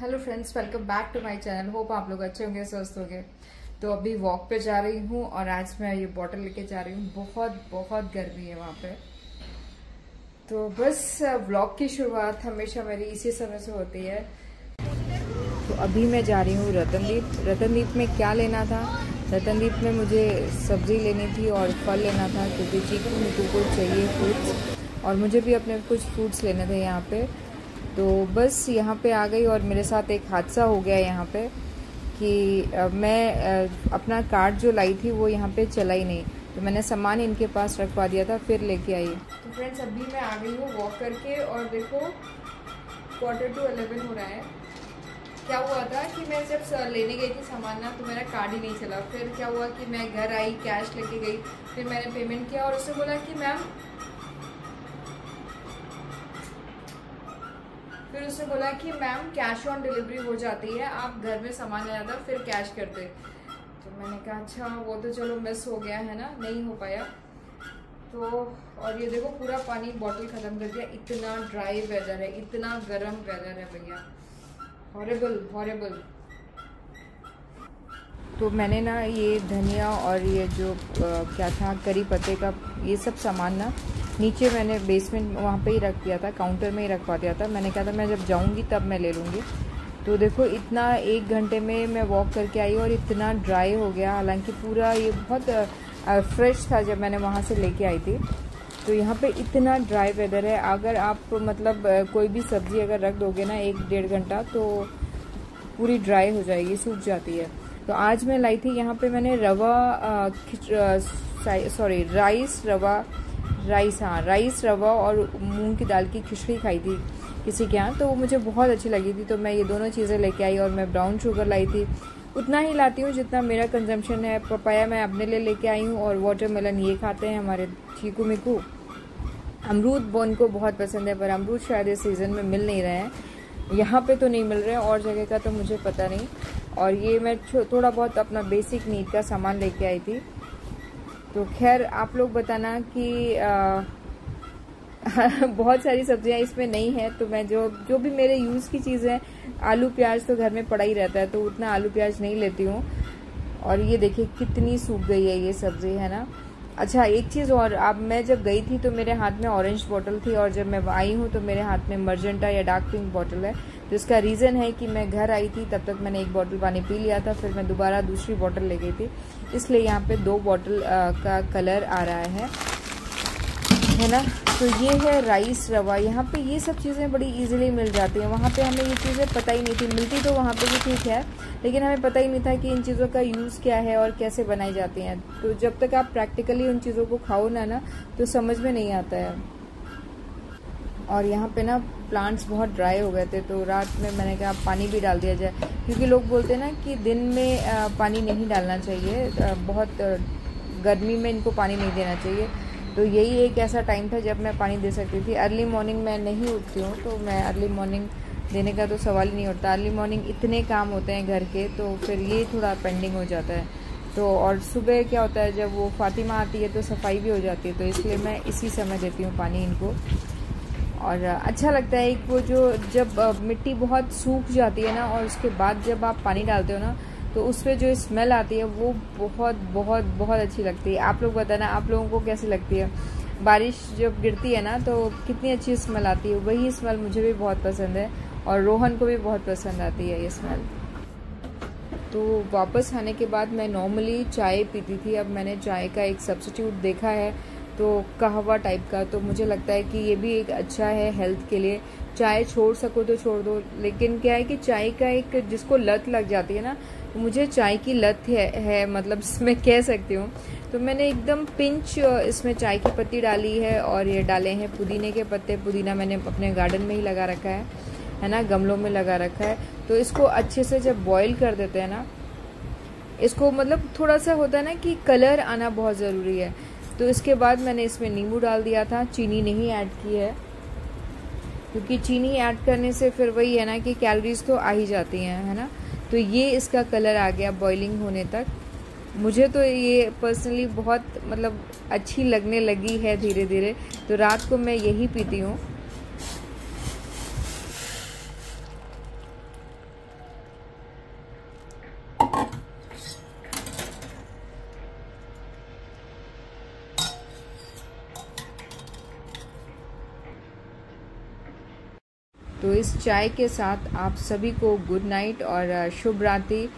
Hello friends welcome back to my channel hope आप लोग अच्छे होंगे, स्वस्थ होंगे। तो अभी वॉक पे जा रही हूँ और आज मैं ये बॉटल लेके जा रही हूँ। बहुत बहुत गर्मी है वहाँ पे। तो बस व्लॉग की शुरुआत हमेशा मेरी इसी समय से होती है। तो अभी मैं जा रही हूँ रतनदीप। रतनदीप में क्या लेना था? रतनदीप में मुझे सब्ज़ी लेनी थी और फल लेना था क्योंकि चीकू मिकू को चाहिए फ्रूट्स और मुझे भी अपने कुछ फ्रूट्स लेने थे यहाँ पे। तो बस यहाँ पे आ गई और मेरे साथ एक हादसा हो गया यहाँ पे कि मैं अपना कार्ड जो लाई थी वो यहाँ पे चला ही नहीं। तो मैंने सामान इनके पास रखवा दिया था, फिर लेके आई। तो फ्रेंड्स अभी मैं आ गई हूँ वॉक करके और देखो क्वार्टर टू अलेवन हो रहा है। क्या हुआ था कि मैं जब लेने गई थी सामान ना तो मेरा कार्ड ही नहीं चला। फिर क्या हुआ कि मैं घर आई कैश लेके गई। फिर मैंने पेमेंट किया और उसने बोला कि मैम फिर उसने बोला कि मैम कैश ऑन डिलीवरी हो जाती है आप घर में सामान ले जाता फिर कैश करते। तो मैंने कहा अच्छा वो तो चलो मिस हो गया है ना? नहीं हो पाया। तो और ये देखो पूरा पानी बॉटल ख़त्म कर दिया। इतना ड्राई वेदर है इतना गर्म वेदर है भैया। हॉरेबल हॉरेबल तो मैंने ना ये धनिया और ये जो आ, क्या था करी पत्ते का ये सब सामान ना नीचे मैंने बेसमेंट वहाँ पे ही रख दिया था काउंटर में ही रखवा दिया था। मैंने कहा था, मैं जब जाऊँगी तब मैं ले लूँगी। तो देखो, इतना एक घंटे में मैं वॉक करके आई और इतना ड्राई हो गया। हालाँकि पूरा ये बहुत फ्रेश था जब मैंने वहाँ से लेके आई थी। तो यहाँ पे इतना ड्राई वेदर है। अगर आप मतलब कोई भी सब्ज़ी अगर रख दोगे ना एक डेढ़ घंटा तो पूरी ड्राई हो जाएगी, सूख जाती है। तो आज मैं लाई थी, यहाँ पे मैंने rava sorry rice rava rice हाँ राइस रवा और मूंग की दाल की खिचड़ी खाई थी किसी के यहाँ तो वो मुझे बहुत अच्छी लगी थी। तो मैं ये दोनों चीज़ें लेके आई और मैं ब्राउन शुगर लाई थी। उतना ही लाती हूँ जितना मेरा कंजम्पशन है। पपाया मैं अपने लिए लेके आई हूँ और वाटरमेलन ये खाते हैं हमारे चीकू मिकू। अमरूद बोन को बहुत पसंद है, पर अमरूद शायद इस सीज़न में मिल नहीं रहे हैं। यहाँ पे तो नहीं मिल रहे हैं, और जगह का तो मुझे पता नहीं। और ये मैं थोड़ा बहुत अपना बेसिक नीड का सामान लेके आई थी। तो खैर, आप लोग बताना कि बहुत सारी सब्ज़ियाँ इसमें नहीं है तो मैं जो जो भी मेरे यूज़ की चीज़ आलू प्याज तो घर में पड़ा ही रहता है तो उतना आलू प्याज नहीं लेती हूँ। और ये देखिए कितनी सूख गई है ये सब्ज़ी, है ना? अच्छा एक चीज़ और अब मैं जब गई थी तो मेरे हाथ में ऑरेंज बॉटल थी, और जब मैं आई हूँ तो मेरे हाथ में मर्जेंटा या डार्क पिंक बॉटल है। तो इसका रीज़न है कि मैं घर आई थी, तब तक मैंने एक बॉटल पानी पी लिया था, फिर मैं दोबारा दूसरी बॉटल ले गई थी। इसलिए यहाँ पे दो बॉटल का कलर आ रहा है। है ना? तो ये है राइस रवा। यहाँ पे ये सब चीज़ें बड़ी इजीली मिल जाती हैं। वहाँ पे हमें ये चीज़ें पता ही नहीं थी। मिलती तो वहाँ पे भी ठीक है, लेकिन हमें पता ही नहीं था कि इन चीज़ों का यूज़ क्या है और कैसे बनाई जाती हैं। तो जब तक आप प्रैक्टिकली उन चीज़ों को खाओ ना ना तो समझ में नहीं आता है। और यहाँ पे ना प्लांट्स बहुत ड्राई हो गए थे तो रात में मैंने कहा पानी भी डाल दिया जाए। क्योंकि लोग बोलते हैं ना कि दिन में पानी नहीं डालना चाहिए। बहुत गर्मी में इनको पानी नहीं देना चाहिए। तो यही एक ऐसा टाइम था जब मैं पानी दे सकती थी। अर्ली मॉर्निंग मैं नहीं उठती हूँ तो मैं अर्ली मॉर्निंग देने का तो सवाल ही नहीं उठता। अर्ली मॉर्निंग इतने काम होते हैं घर के तो फिर ये थोड़ा पेंडिंग हो जाता है। तो और सुबह क्या होता है, जब वो फातिमा आती है तो सफ़ाई भी हो जाती है तो इसलिए मैं इसी समय देती हूँ पानी इनको। और अच्छा लगता है एक वो जो जब मिट्टी बहुत सूख जाती है ना, और उसके बाद जब आप पानी डालते हो ना तो उस पर जो स्मेल आती है, वो बहुत बहुत बहुत अच्छी लगती है। आप लोग बताना, आप लोगों को कैसी लगती है? बारिश जब गिरती है ना तो कितनी अच्छी स्मेल आती है। वही स्मेल मुझे भी बहुत पसंद है, और रोहन को भी बहुत पसंद आती है ये स्मेल तो वापस आने के बाद मैं नॉर्मली चाय पीती थी। अब मैंने चाय का एक सब्सिट्यूट देखा है। तो कहवा टाइप का तो मुझे लगता है कि ये भी एक अच्छा है हेल्थ के लिए। चाय छोड़ सको तो छोड़ दो लेकिन क्या है कि चाय का एक जिसको लत लग जाती है ना मुझे चाय की लत है, है मतलब इसमें कह सकती हूँ। तो मैंने एकदम पिंच इसमें चाय की पत्ती डाली है और ये डाले हैं पुदीने के पत्ते। पुदीना मैंने अपने गार्डन में ही लगा रखा है है ना गमलों में लगा रखा है। तो इसको अच्छे से जब बॉईल कर देते हैं ना इसको मतलब थोड़ा सा होता है ना कि कलर आना बहुत ज़रूरी है। तो इसके बाद मैंने इसमें नींबू डाल दिया था। चीनी नहीं ऐड की है। क्योंकि चीनी ऐड करने से फिर वही है ना कि कैलोरीज तो आ ही जाती हैं, है ना? तो ये इसका कलर आ गया बॉइलिंग होने तक। मुझे तो ये पर्सनली बहुत मतलब अच्छी लगने लगी है धीरे धीरे तो रात को मैं यही पीती हूँ। तो इस चाय के साथ आप सभी को गुड नाइट और शुभ रात्रि।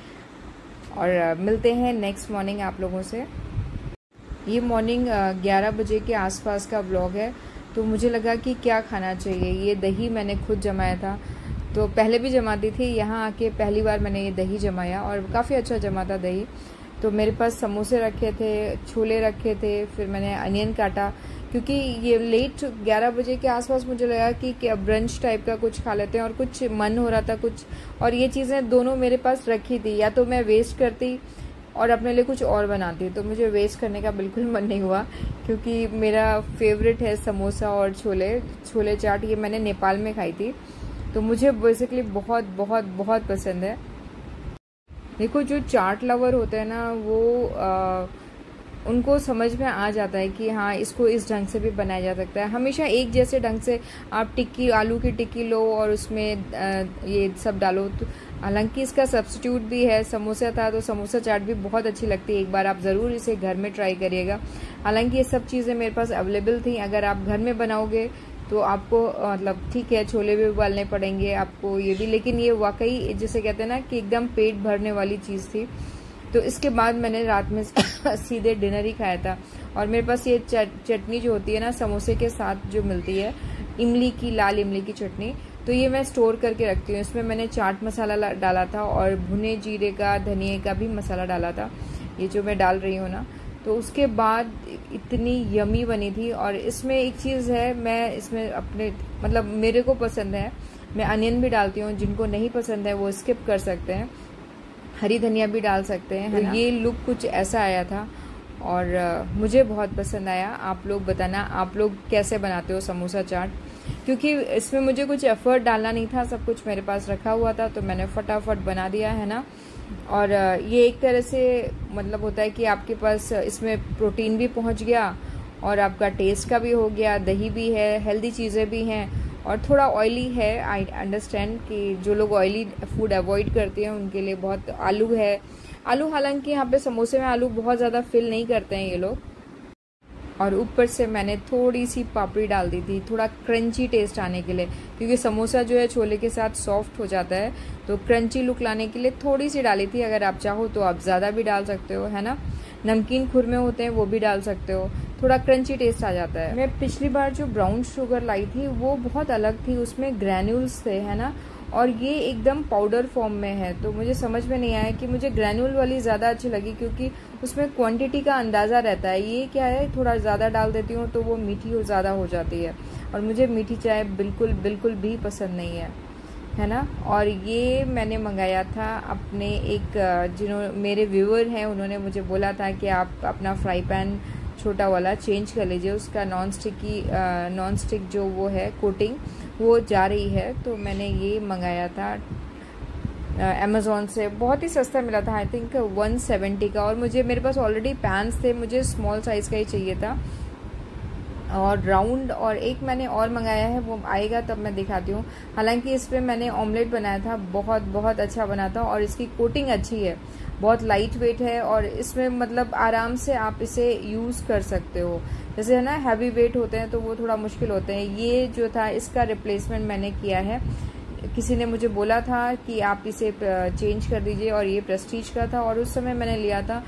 और मिलते हैं नेक्स्ट मॉर्निंग आप लोगों से। ये मॉर्निंग 11 बजे के आसपास का व्लॉग है। तो मुझे लगा कि क्या खाना चाहिए? ये दही मैंने खुद जमाया था। तो पहले भी जमाती थी, यहाँ आके पहली बार मैंने ये दही जमाया और काफ़ी अच्छा जमा था दही। तो मेरे पास समोसे रखे थे, छोले रखे थे, फिर मैंने अनियन काटा। क्योंकि ये लेट 11 बजे के आसपास मुझे लगा कि क्या ब्रंच टाइप का कुछ खा लेते हैं और कुछ मन हो रहा था कुछ। और ये चीज़ें दोनों मेरे पास रखी थी। या तो मैं वेस्ट करती और अपने लिए कुछ और बनाती। तो मुझे वेस्ट करने का बिल्कुल मन नहीं हुआ क्योंकि मेरा फेवरेट है समोसा और छोले। छोले चाट ये मैंने नेपाल में खाई थी। तो मुझे बेसिकली बहुत बहुत बहुत पसंद है। देखो जो चाट लवर होते हैं ना वो आ, उनको समझ में आ जाता है कि हाँ इसको इस ढंग से भी बनाया जा सकता है। हमेशा एक जैसे ढंग से आप टिक्की, आलू की टिक्की लो और उसमें ये सब डालो। तो हालाँकि इसका सब्सटीट्यूट भी है, समोसा था तो समोसा चाट भी बहुत अच्छी लगती है। एक बार आप ज़रूर इसे घर में ट्राई करिएगा। हालाँकि ये सब चीज़ें मेरे पास अवेलेबल थी। अगर आप घर में बनाओगे तो आपको मतलब ठीक है, छोले भी उबालने पड़ेंगे आपको ये भी। लेकिन ये वाकई, जैसे कहते हैं ना कि एकदम पेट भरने वाली चीज़ थी। तो इसके बाद मैंने रात में सीधे डिनर ही खाया था। और मेरे पास ये चटनी जो होती है ना, समोसे के साथ जो मिलती है, इमली की, लाल इमली की चटनी तो ये मैं स्टोर करके रखती हूँ। इसमें मैंने चाट मसाला डाला था और भुने जीरे का धनिए का भी मसाला डाला था, ये जो मैं डाल रही हूँ ना। तो उसके बाद इतनी यमी बनी थी और इसमें एक चीज़ है, मैं इसमें अपने मतलब मेरे को पसंद है, मैं अनियन भी डालती हूँ, जिनको नहीं पसंद है वो स्किप कर सकते हैं। हरी धनिया भी डाल सकते हैं तो ये लुक कुछ ऐसा आया था और मुझे बहुत पसंद आया। आप लोग बताना, आप लोग कैसे बनाते हो समोसा चाट? क्योंकि इसमें मुझे कुछ एफर्ट डालना नहीं था, सब कुछ मेरे पास रखा हुआ था तो मैंने फटाफट बना दिया, है ना? और ये एक तरह से मतलब होता है कि आपके पास इसमें प्रोटीन भी पहुँच गया और आपका टेस्ट का भी हो गया, दही भी है हेल्दी चीज़ें भी हैं। और थोड़ा ऑयली है आई अंडरस्टैंड कि जो लोग ऑयली फ़ूड अवॉइड करते हैं, उनके लिए बहुत आलू है। आलू हालाँकि यहाँ पे समोसे में आलू बहुत ज़्यादा फिल नहीं करते हैं ये लोग। और ऊपर से मैंने थोड़ी सी पापड़ी डाल दी थी, थोड़ा क्रंची टेस्ट आने के लिए, क्योंकि समोसा जो है छोले के साथ सॉफ्ट हो जाता है तो क्रंची लुक लाने के लिए थोड़ी सी डाली थी। अगर आप चाहो तो आप ज़्यादा भी डाल सकते हो, है ना? नमकीन खुरमे होते हैं, वो भी डाल सकते हो। थोड़ा क्रंची टेस्ट आ जाता है। मैं पिछली बार जो ब्राउन शुगर लाई थी, वो बहुत अलग थी, उसमें ग्रैन्यूल्स थे, है ना? और ये एकदम पाउडर फॉर्म में है तो मुझे समझ में नहीं आया कि मुझे ग्रैनुअल वाली ज़्यादा अच्छी लगी, क्योंकि उसमें क्वांटिटी का अंदाज़ा रहता है। ये क्या है, थोड़ा ज़्यादा डाल देती हूँ तो वो मीठी ज़्यादा हो जाती है। और मुझे मीठी चाय बिल्कुल बिल्कुल भी पसंद नहीं है है ना? और ये मैंने मंगाया था अपने एक जिन्होंने मेरे व्यूअर हैं, उन्होंने मुझे बोला था कि आप अपना फ्राई पैन छोटा वाला चेंज कर लीजिए उसका नॉन स्टिक की नॉन स्टिक जो वो है कोटिंग वो जा रही है। तो मैंने ये मंगाया था अमेज़ोन से। बहुत ही सस्ता मिला था आई थिंक वन सेवेंटी का। और मुझे, मेरे पास ऑलरेडी पैंस थे, मुझे स्मॉल साइज़ का ही चाहिए था। और राउंड और एक मैंने और मंगाया है, वो आएगा तब मैं दिखाती हूँ। हालाँकि इस पर मैंने ऑमलेट बनाया था, बहुत बहुत अच्छा बना था और इसकी कोटिंग अच्छी है। बहुत लाइट वेट है और इसमें मतलब आराम से आप इसे यूज़ कर सकते हो। जैसे है ना हैवी वेट होते हैं तो वो थोड़ा मुश्किल होते हैं। ये जो था, इसका रिप्लेसमेंट मैंने किया है। किसी ने मुझे बोला था कि आप इसे चेंज कर दीजिए और ये प्रेस्टीज का था और उस समय मैंने लिया था।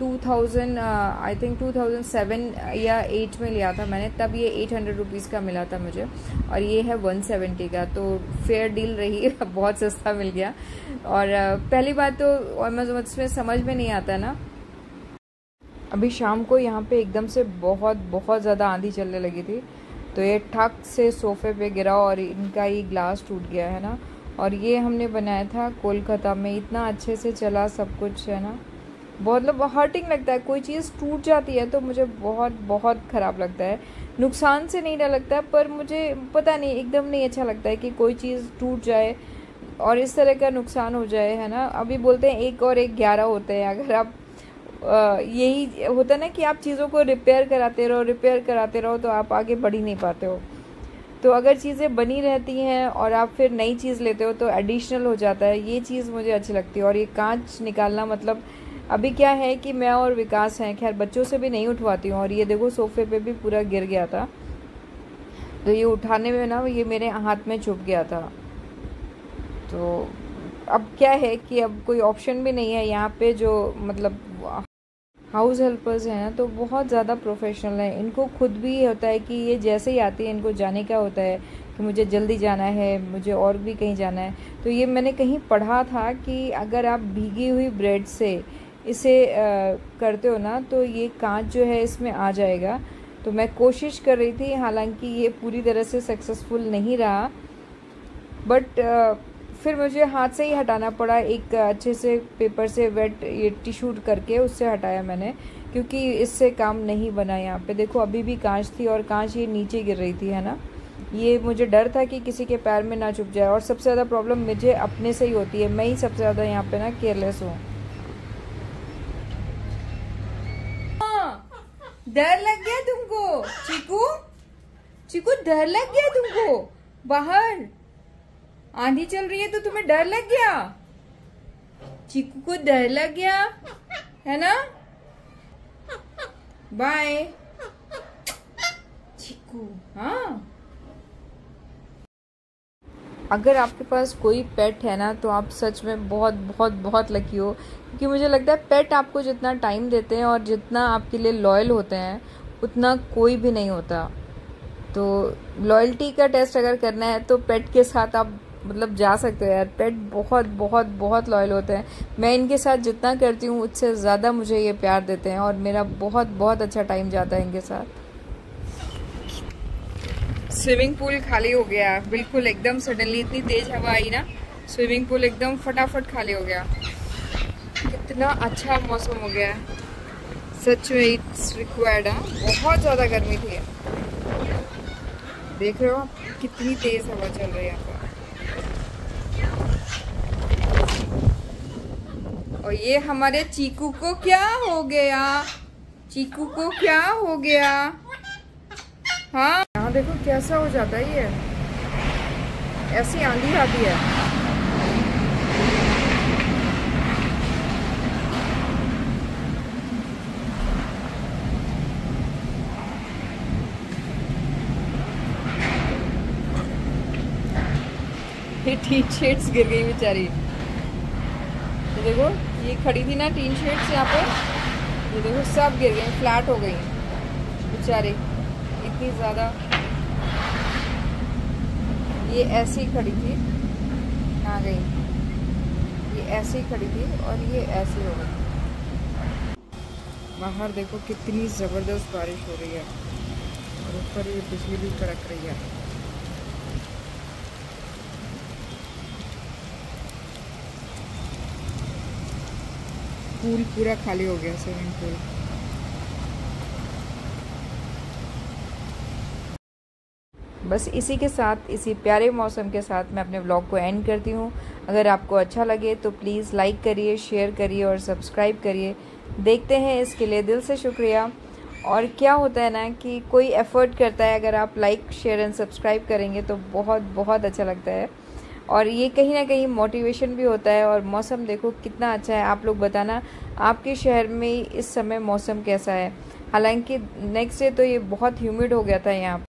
2000 आई थिंक 2007 या 8 में लिया था मैंने तब ये एट हंड्रेड रुपीज़ का मिला था मुझे और ये है 170 का तो फेयर डील रही बहुत सस्ता मिल गया। और uh, पहली बात तो में समझ में नहीं आता ना। अभी शाम को यहाँ पे एकदम से बहुत बहुत ज़्यादा आंधी चलने लगी थी तो ये ठक से सोफे पे गिरा और इनका ही ग्लास टूट गया है ना? और ये हमने बनाया था कोलकाता में इतना अच्छे से चला सब कुछ है ना? बहुत मतलब हर्टिंग लगता है। कोई चीज़ टूट जाती है तो मुझे बहुत बहुत ख़राब लगता है। नुकसान से नहीं डर लगता पर मुझे पता नहीं, एकदम नहीं अच्छा लगता है कि कोई चीज़ टूट जाए और इस तरह का नुकसान हो जाए, है ना? अभी बोलते हैं, एक और एक ग्यारह होते हैं। अगर आप यही होता है ना कि आप चीज़ों को रिपेयर कराते रहो रिपेयर कराते रहो तो आप आगे बढ़ ही नहीं पाते हो। तो अगर चीज़ें बनी रहती हैं और आप फिर नई चीज़ लेते हो तो एडिशनल हो जाता है। ये चीज़ मुझे अच्छी लगती है और ये कांच निकालना मतलब अभी क्या है कि मैं और विकास हैं। खैर, बच्चों से भी नहीं उठवाती हूँ। और ये देखो, सोफे पे भी पूरा गिर गया था। तो ये उठाने में ना, ये मेरे हाथ में छुप गया था। तो अब क्या है कि अब कोई ऑप्शन भी नहीं है। यहाँ पे जो मतलब हाउस हेल्पर्स हैं तो बहुत ज़्यादा प्रोफेशनल हैं। इनको खुद भी होता है कि ये जैसे ही आती है, इनको जाने का होता है कि मुझे जल्दी जाना है, मुझे और भी कहीं जाना है। तो ये मैंने कहीं पढ़ा था कि अगर आप भीगी हुई ब्रेड से इसे करते हो ना तो ये कांच जो है इसमें आ जाएगा। तो मैं कोशिश कर रही थी हालाँकि ये पूरी तरह से सक्सेसफुल नहीं रहा। बट फिर मुझे हाथ से ही हटाना पड़ा एक अच्छे से पेपर से वेट ये टिशू करके उससे हटाया मैंने क्योंकि इससे काम नहीं बना यहाँ पे। देखो अभी भी कांच थी और कांच ये नीचे गिर रही थी है ना? ये मुझे डर था कि किसी के पैर में ना चुप जाए और सबसे ज़्यादा प्रॉब्लम मुझे अपने से ही होती है। मैं ही सबसे ज़्यादा यहाँ पे ना केयरलेस हाँ, डर लग गया तुमको? चीकू? चीकू, डर लग गया तुमको? बाहर। आंधी चल रही है तो तुम्हें डर लग गया? चीकू को डर लग गया, है ना? बाय चीकू हाँ? अगर आपके पास कोई पेट है ना तो आप सच में बहुत बहुत बहुत लकी हो। क्योंकि मुझे लगता है पेट आपको जितना टाइम देते हैं और जितना आपके लिए लॉयल होते हैं, उतना कोई भी नहीं होता। तो लॉयल्टी का टेस्ट अगर करना है तो पेट के साथ आप मतलब जा सकते हो यार। पेट बहुत बहुत बहुत लॉयल होते हैं। मैं इनके साथ जितना करती हूँ, उससे ज़्यादा मुझे ये प्यार देते हैं और मेरा बहुत बहुत अच्छा टाइम जाता है इनके साथ। स्विमिंग पूल खाली हो गया। बिल्कुल एकदम सडनली इतनी तेज हवा आई ना स्विमिंग पूल एकदम फटाफट खाली हो गया। कितना अच्छा मौसम हो गया। सच में इट्स रिक्वायर्ड है। बहुत ज़्यादा गर्मी थी। देख रहे हो कितनी तेज़ हवा चल रही है यहाँ और ये हमारे चीकू को क्या हो गया? चीकू को क्या हो गया? हाँ। यहाँ देखो कैसा हो जाता है ये। ऐसी आंधी आती है। टी शेड्स गिर गई बेचारी। तो देखो, ये खड़ी थी ना टीन शेड्स यहाँ पे। ये देखो, सब गिर गई फ्लैट हो गई। बेचारे, इतनी ज़्यादा ये ऐसी खड़ी थी। कहाँ गई। ये ऐसे खड़ी थी और ये ऐसी हो गई। बाहर देखो कितनी ज़बरदस्त बारिश हो रही है। और ऊपर ये बिजली भी कड़क रही है। पूल पूरा खाली हो गया स्विमिंग पूल बस इसी के साथ, इसी प्यारे मौसम के साथ मैं अपने ब्लॉग को एंड करती हूँ। अगर आपको अच्छा लगे तो प्लीज़ लाइक करिए शेयर करिए और सब्सक्राइब करिए। देखते हैं इसके लिए दिल से शुक्रिया। और क्या होता है ना कि कोई एफ़र्ट करता है, अगर आप लाइक शेयर एंड सब्सक्राइब करेंगे तो बहुत बहुत अच्छा लगता है। और ये कहीं ना कहीं मोटिवेशन भी होता है और मौसम देखो कितना अच्छा है। आप लोग बताना, आपके शहर में इस समय मौसम कैसा है? हालाँकि नेक्स्ट डे तो ये बहुत ह्यूमिड हो गया था यहाँ।